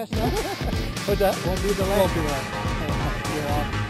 Last night? What's that? Won't be the last. Won't be the last. You're awesome. Awesome.